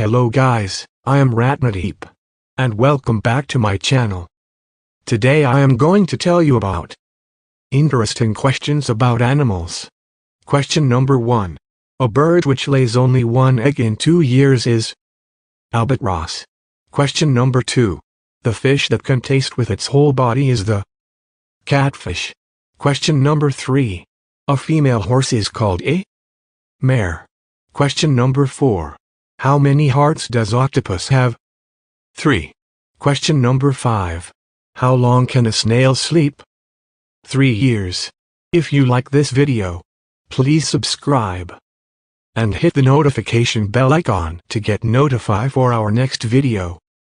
Hello guys, I am Ratnadeep. And welcome back to my channel. Today I am going to tell you about interesting questions about animals. Question number 1. A bird which lays only one egg in two years is albatross. Question number 2. The fish that can taste with its whole body is the catfish. Question number 3. A female horse is called a mare. Question number 4. How many hearts does octopus have? 3. Question number 5. How long can a snail sleep? 3 years. If you like this video, please subscribe and hit the notification bell icon to get notified for our next video.